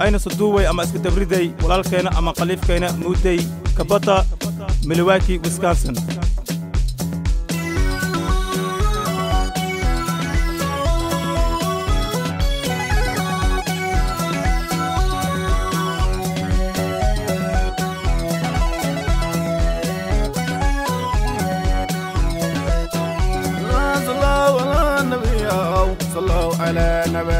ayna suduuwey ama iskadabriday walaalkeena ama khaliifkayna muudey kabata milwaaki wisconsin. Never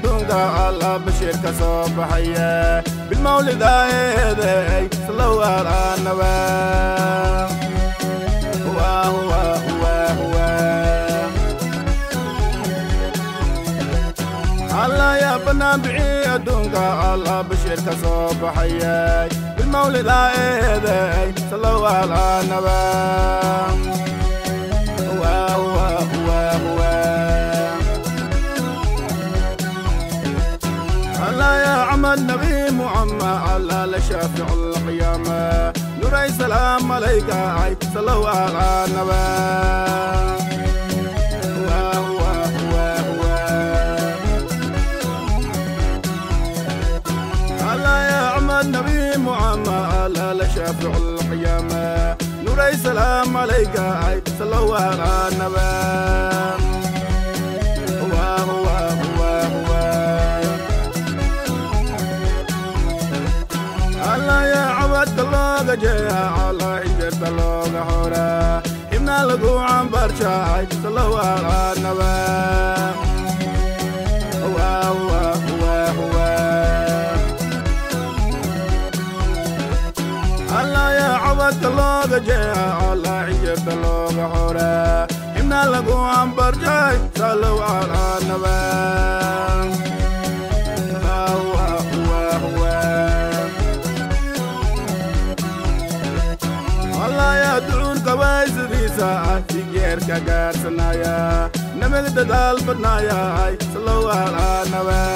أدونك الله بشير كصوب حيا بالمولد آيدي صلوا على النبي واه واه واه واه. الله يا بنام بعي أدونك الله بشير كصوب حيا بالمولد آيدي صلوا على النبي يا عمل نبي محمد الله لشافع القيامة. نوري سلام عليك عي صلوا على النبي. واه واه واه واه. الله يا عمل نبي محمد الله لشافع القيامة. نوري سلام عليك عي صلوا على النبي. يا عبد الله جاء الله عجبت الله حورا إمنا لقو عن برشاي صلوا على النبي واه واه واه واه. الله يا عبد الله يا دعون كوايز ريسا تيجير كاكار سنايا نمك ددال بنايا صلوا على النبي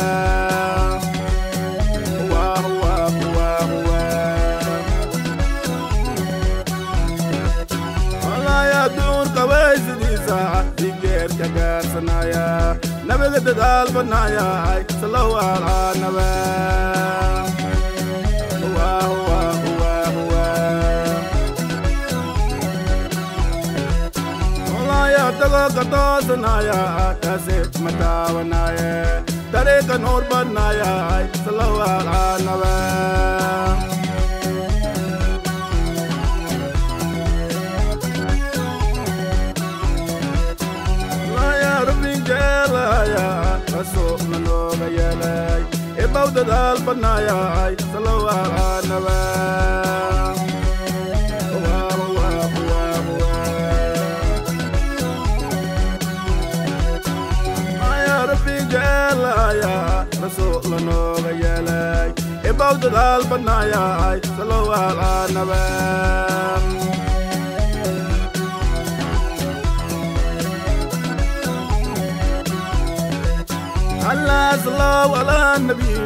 واه واه واه واه. الله يا دعون كوايز ريسا تيجير كاكار سنايا نمك ددال بنايا صلوا على النبي واه واه واه taga katas naya tase ka nor banaya salawa anawa naya rubin jela ya aso manoga yela ebawda dal banaya رسول نوغا يالاي إباود دال بنايا صلوا على النبي الله صلوا على النبي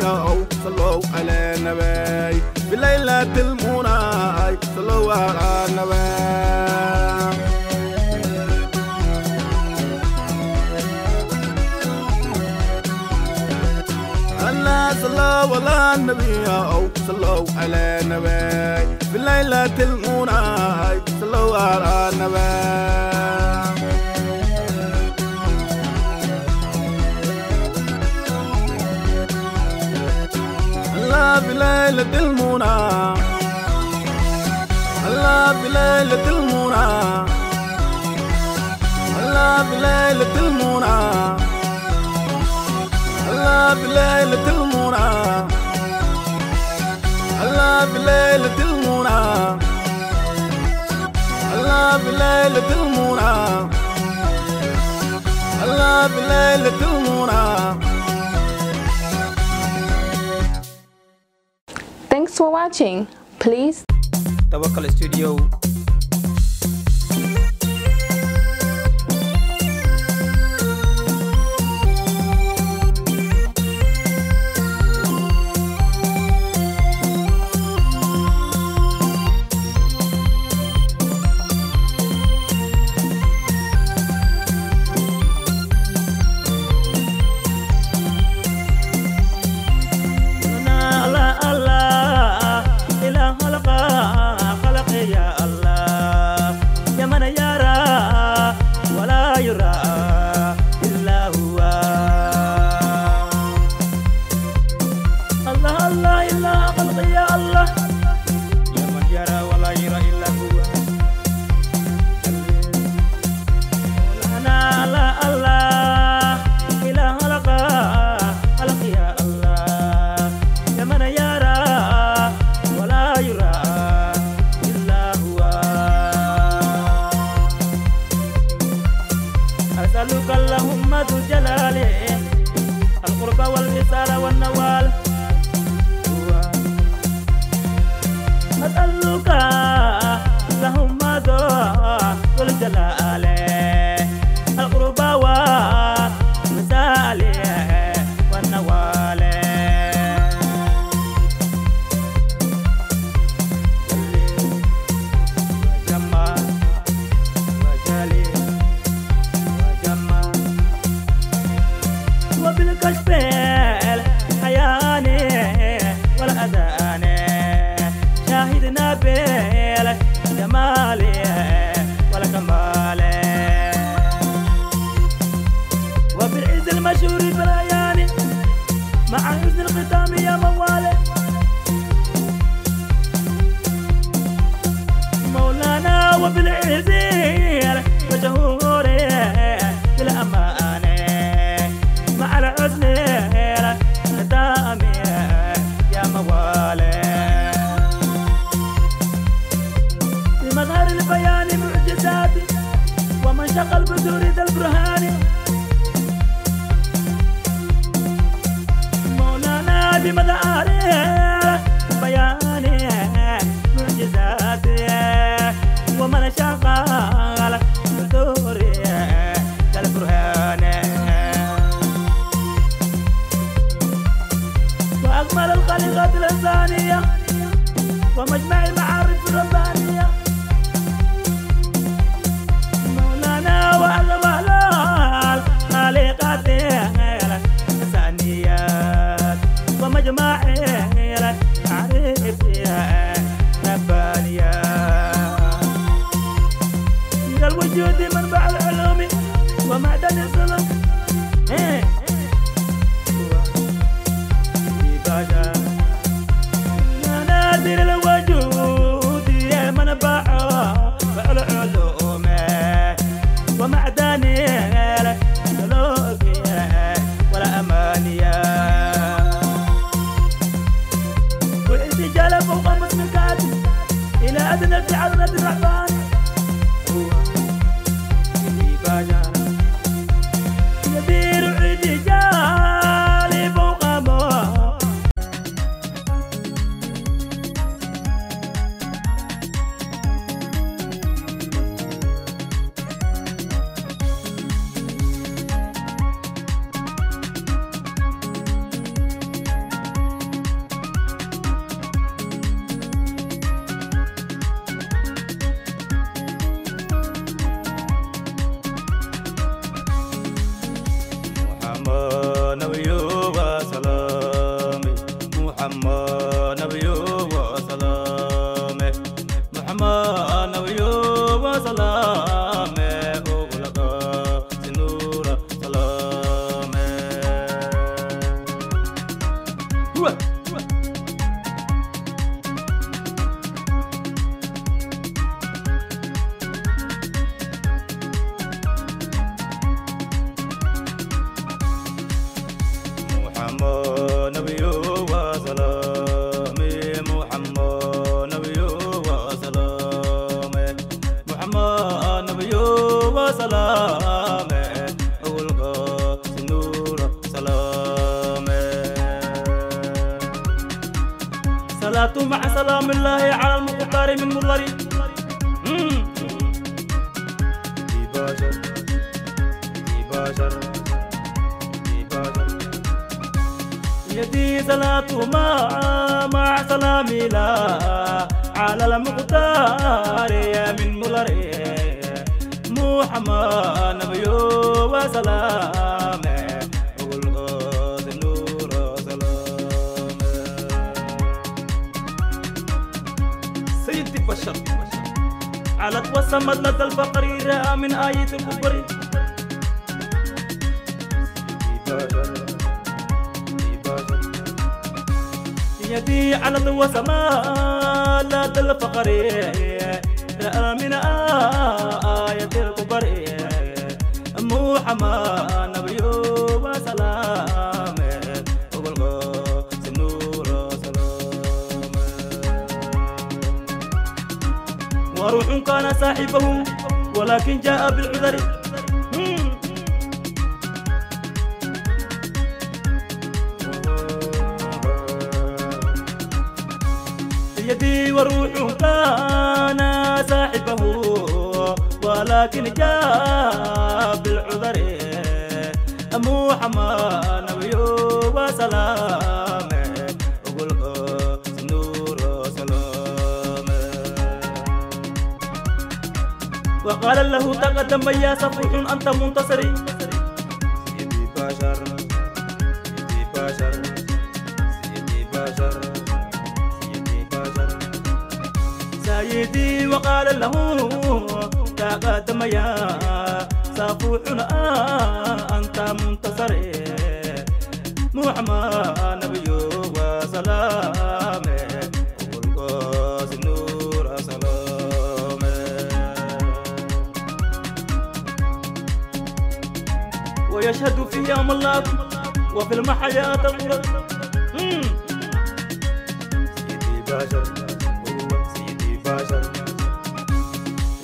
صلوا على النبي بليلة المنى صلوا على النبي صلوا على النبي صلوا على النبي. بليلة المنى صلوا على النبي. الله بليلة المنى. الله بليلة المنى. الله بليلة المنى. Thanks for watching. Please. The Vocal Studio. أسألك اللهم ذو الجلال القرب والوصال والنوال. أسألك اللهم ذو الجلال القرب شغل البدوري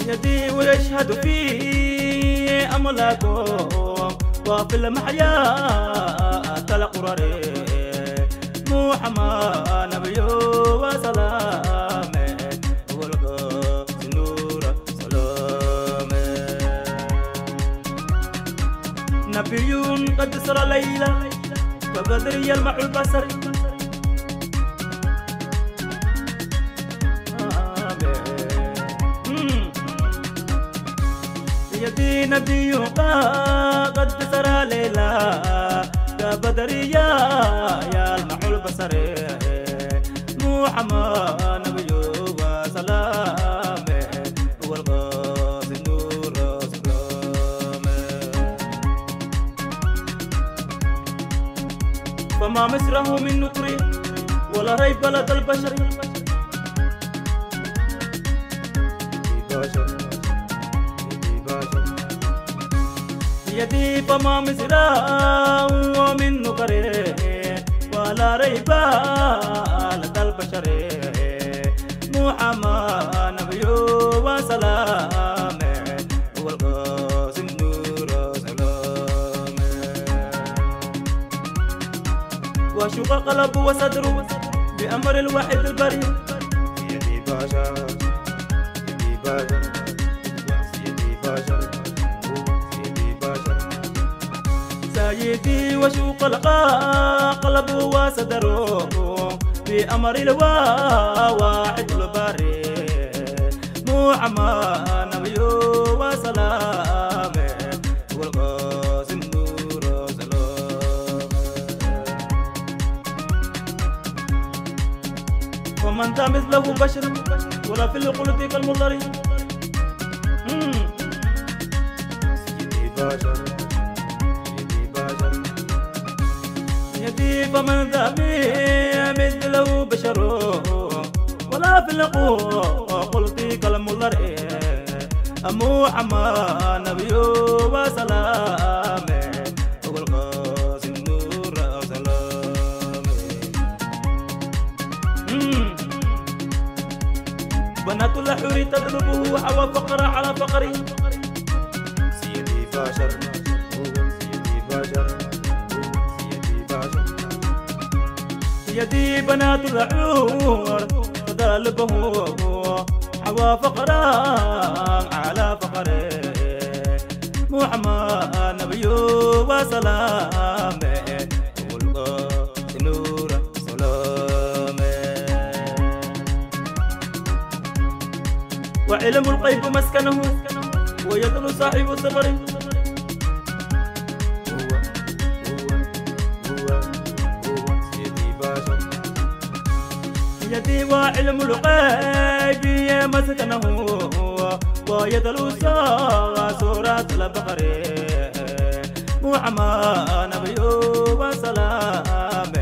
يدي ويشهد في أملاكم. وفي المحيا القرار محمد نبي وسلام والقاس نور سلام نبي قد سرى ليلة كبدر يلمع البصر. يدي نبي قد سرى ليلة كبدر يا يلمع البصر محمد نبي وسلام والغاز النور سلام فما مسره من نكر ولا ريب لدى البشر يدي فما مسره من نكر ولا ريب لدى البشر محمد نبي وسلام والقاسم نور سلام وشق قلب وصدره بأمر الواحد البري القلب وصدره بأمر الواحد البري محمد نبي وسلام والقاسم نور سلام ومن ذا مثله بشر ولا في القلوب كالمضر بشر فمن ذا مثله بشر. ولا في القلوب كالمضر محمد نبي وسلام والقاسم نور سلام. بنات الحور تطلبه وحوى فقر على فقري يدي بنات العور تغلبه حوا فقرا على فقرة. محمد نبي وسلام والقى نور سلام وعلم الغيب مسكنه ويدل صاحب السفر وعلم الغيب مسكنه ويدل سورة البقر. محمد نبي وسلام.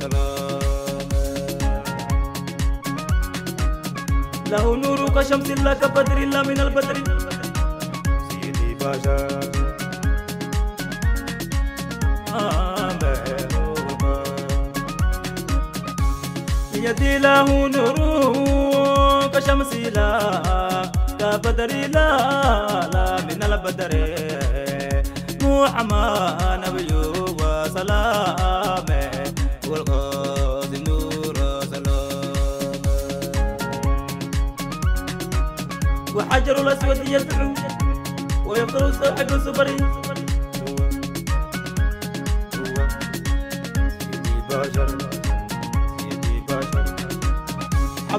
سلام له نور كشمس الله كبدر الله من البدر. له نور كشمس الله كبدر لا لا من البدر. محمد نبي وسلام والقاضي نور سلام وحجر الأسود يدعو ويفضل صاحب السبري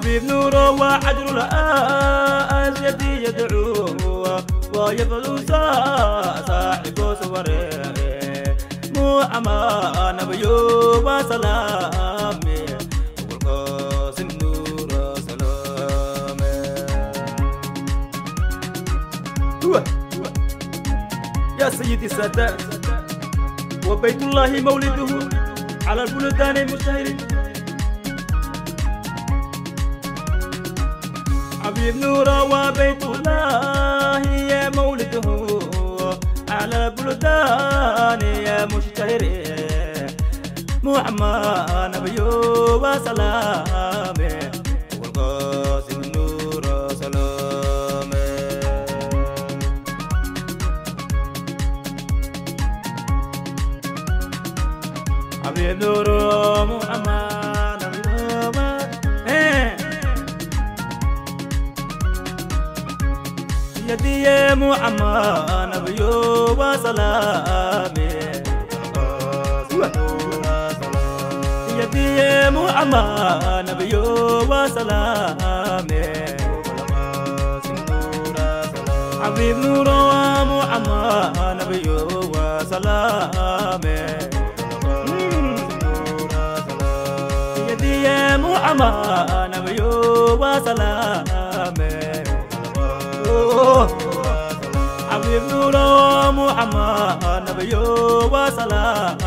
حبيب نوره وحجر الأسود يدعو ويفضل صاحب السبري محمد نبي سلامه هو يا سيدي السادات وبيت الله مولده على البلدان المشتهرين. حبيب نورا وبيت الله يا مولده. على البلدان يا مشتهرين محمد نبي وسلامه محمد نبي وسلامه حبيب نور محمد نبي وسلامه يدي يا محمد نبي وسلامه حبيب نور محمد نبي وسلامه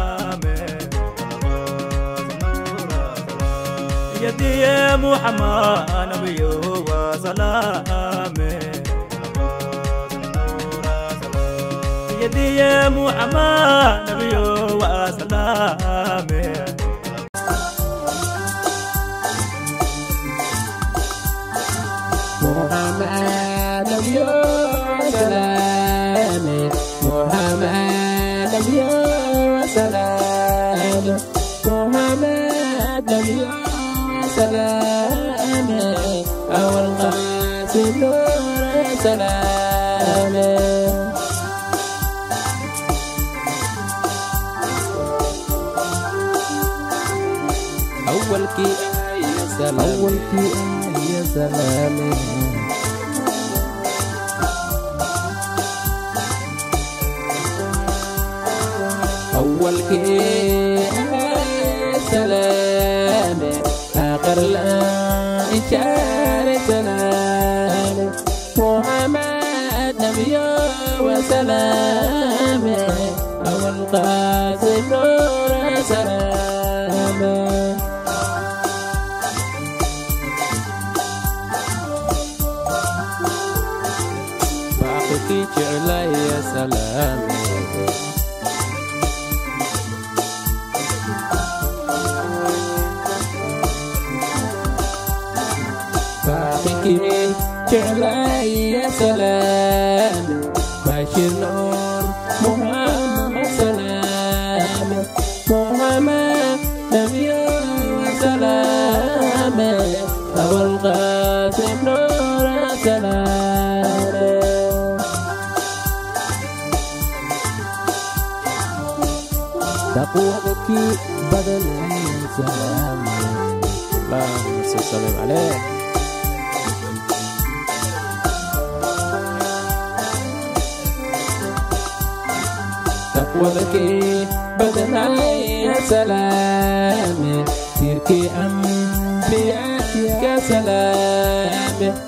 يدي يا محمد نبي وسلامه يدي يا محمد نبي وسلامه سلام أول قاسم نور سلام أول كي يا سلام أول كي يا سلام أول كي أول عليه وبكي بدل يا سلام تركي أنبياء يا سلامي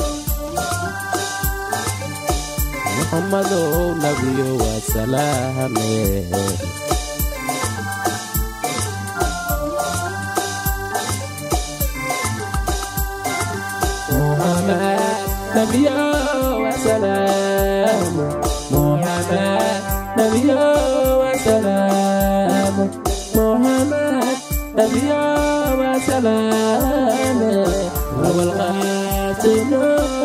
amado nabiyo waa salaame nabiyo waa salaam muhammad nabiyo oh, waa salaam muhammad هو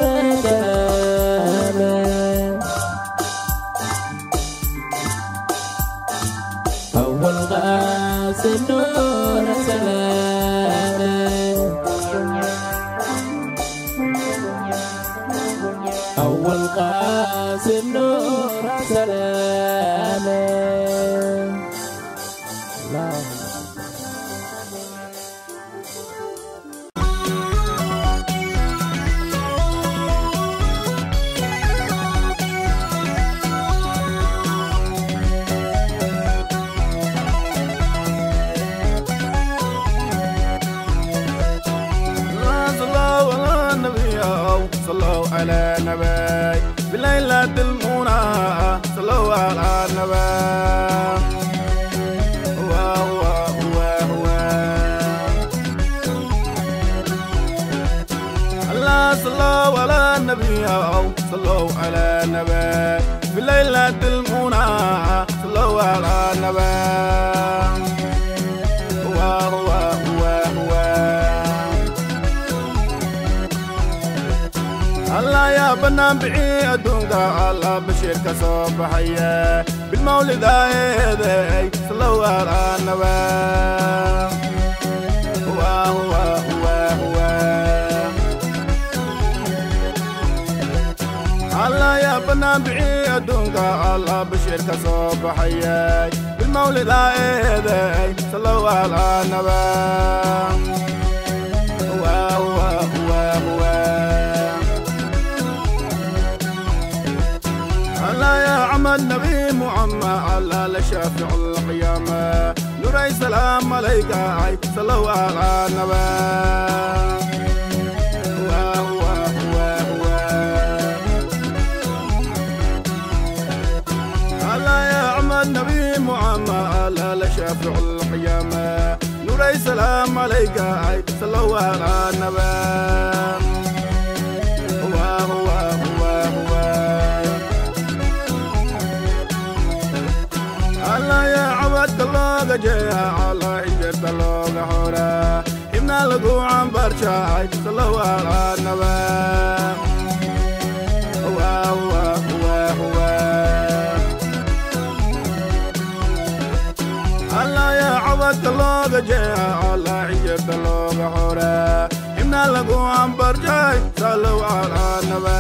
looga xoraa himna lagu ambarjay saalow calaanaba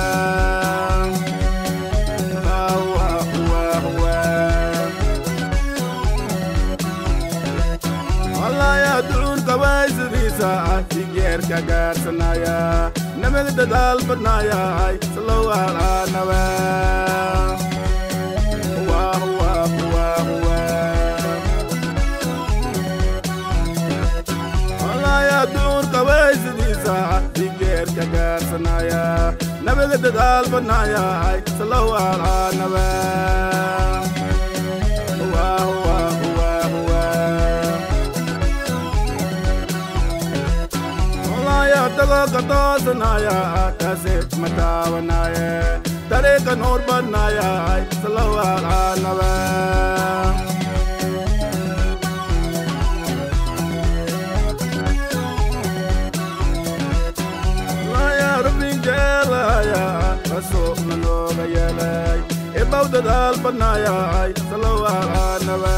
duunkabaysidiisa ahtigeerka gaarsanaya nabad dadaal badnaayahay salow calaanaba gaasa dhiiggeerka gaarsanaya nabada dadaal badnaaya salawaal aanaba katoosanaya kasib mataawanaya tareeka noor badnaaya salawaal aanaba banaaya rasuulna nooga yeelay ibow dadaal bannaayay salawaanaba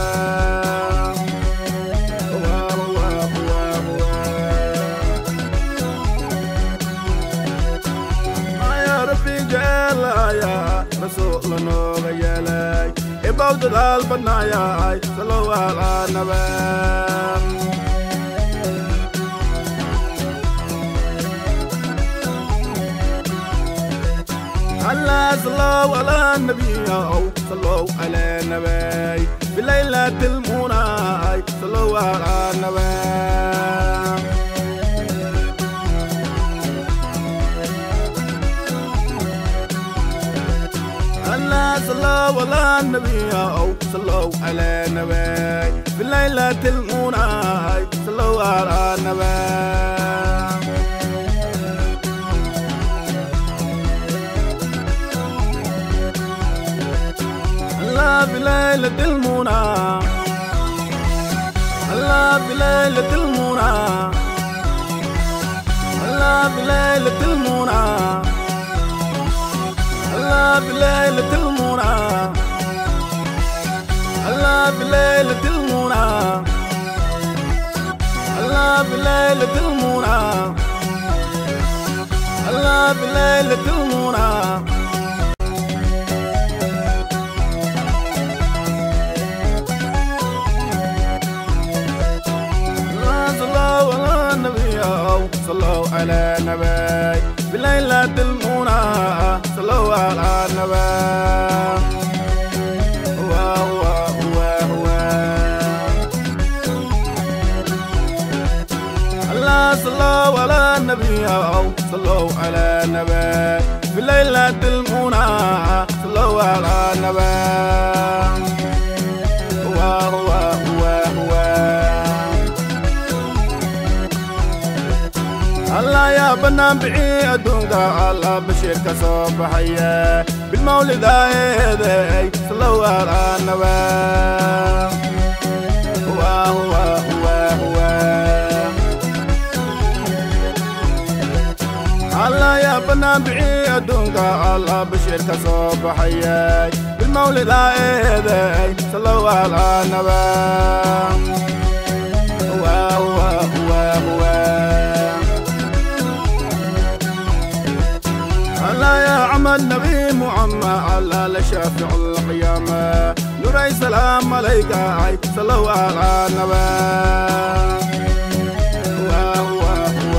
rasuulna nooga yeelay ibow dadaal bannaayay salawaalaanaba الله صلوا على النبي صلوا على النبي. في ليلة المنى صلوا على النبي. صلوا على النبي أو صلوا على النبي. في ليلة المنى صلوا على النبي. الله بليلة المنى. الله بليلة المنى. الله بليلة المنى. الله بليلة المنى. الله بليلة المنى. الله بليلة المنى. الله بليلة المنى. صلوا على النبي. بليلة المنى صلوا على النبي. صلوا على النبي أو صلوا على النبي. بليلة المنى صلوا على النبي. يا بنام بعيد دونك الله بشير كصوب حيا بالمولد هذا صلوا على النبي. هو هو هو هو الله يا بنام بعيد دونك الله بشير كصوب حيا بالمولد هذا صلوا على النبي. هو هو هو هو الله يا عمل نبي محمد الله لشافع القيامة. نوري سلام عليك عيب صلوا على النبي. هو هو هو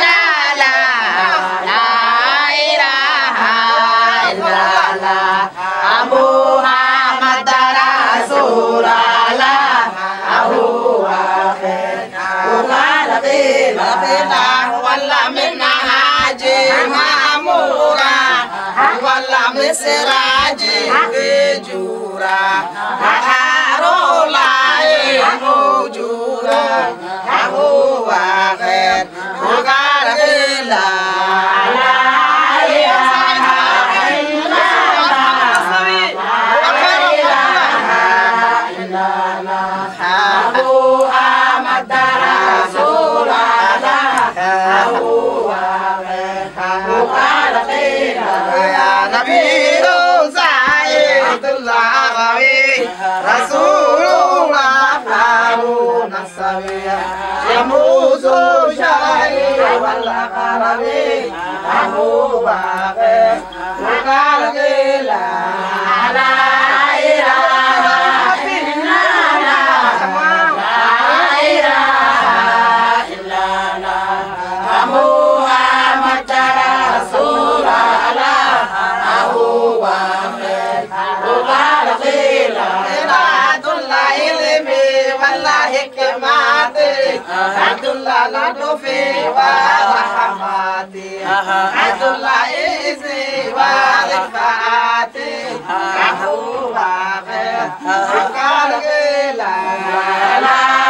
سراج جورا هارو لاي هو غير وقال الله. Nasula nau nasabia Yamuzu shai wala karabi Amu bage Ukarage العبد في ورحماتي آه. عز العز ورفعاتي أخو آه. وأخي آه. سكر لا لا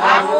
Amor.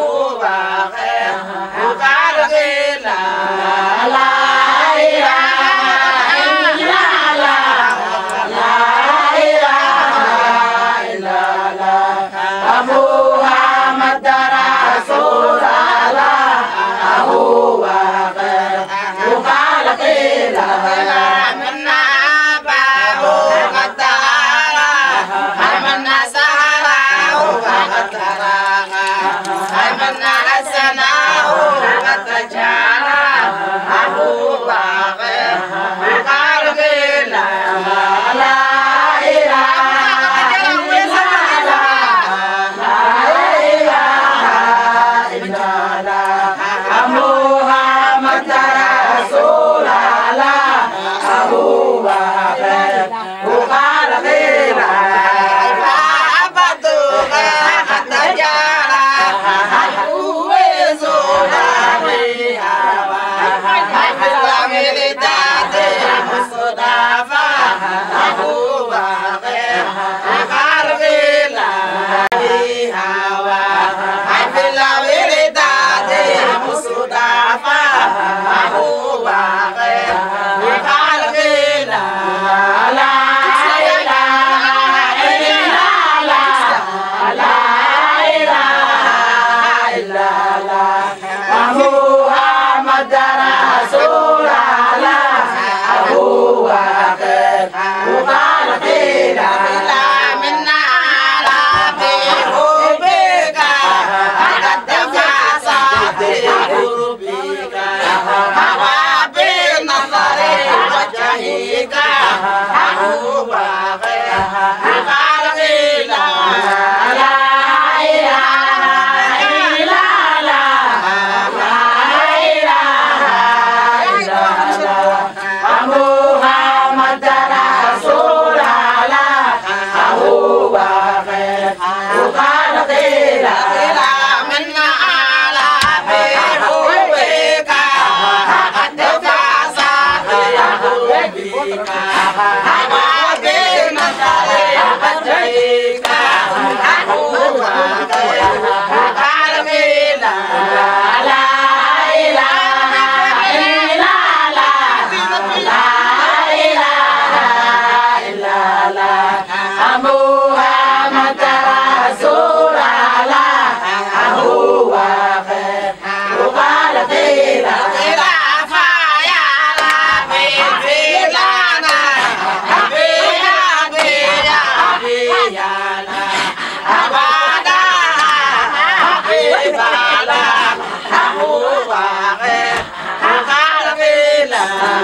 السلام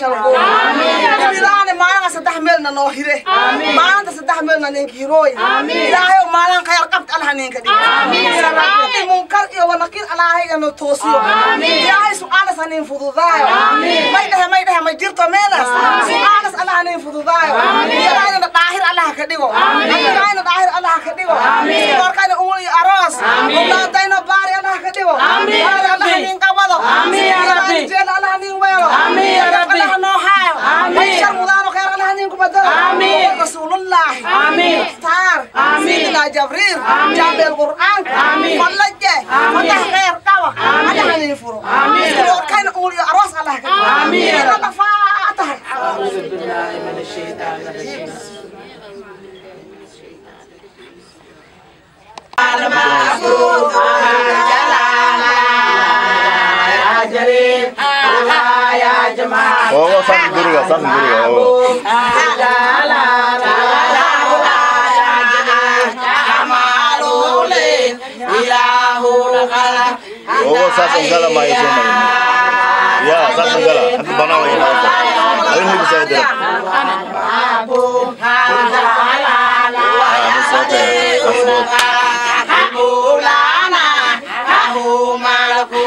dhawaan alla manishalgo ibilaane maalinka saddex meelna noo hire maalinta saddex meelna ninka hirooy ilaahay maalin khayr qabta alla ninka dhig salaami munkar iyo wanakir ilaahay no toosiyo ilaahay su'aalas hanin fududaayo may dhehe may dhehe may jirto meelas su'aalas alla hanin fududaayo ilaahayna dhaahir allah ka dhigo ilaahayna dhaahir allah ka dhigo sasa ngala maisoma ini ya sasa ngala hatu bana wa ina wako Aku hibu saidira Kamu lana, kamu malaku,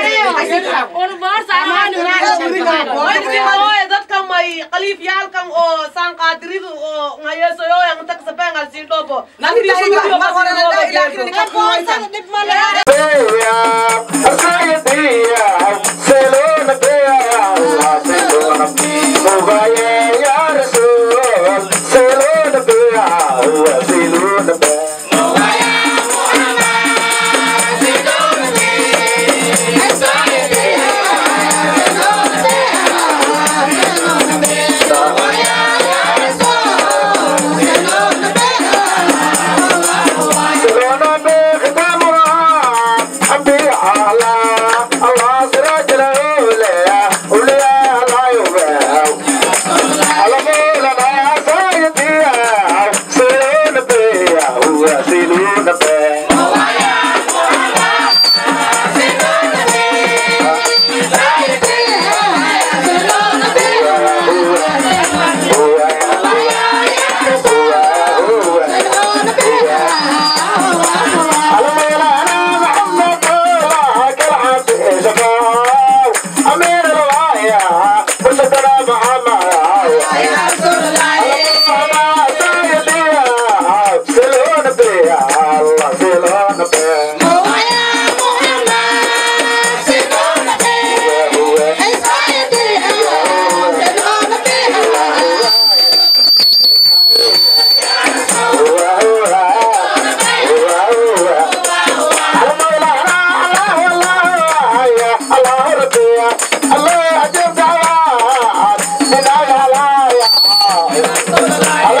na Hãy subscribe